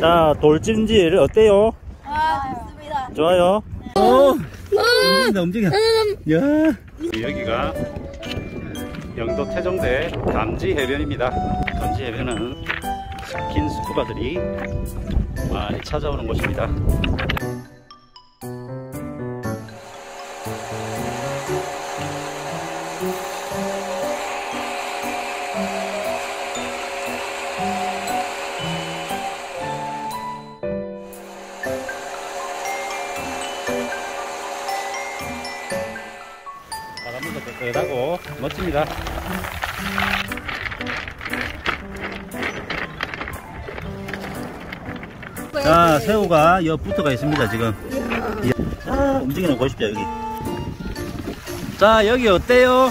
자, 돌찜질 어때요? 아, 좋습니다. 좋아요. 오, 움직인다, 움직여. 야. 여기가 영도 태종대 감지 해변입니다. 감지 해변은 긴 스쿠바들이 많이 찾아오는 곳입니다. 뜨뜻하고 멋집니다. 자, 새우가 옆 붙어가 있습니다, 지금. 자, 움직이는 거 보십시오, 여기. 자, 여기 어때요?